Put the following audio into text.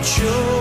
your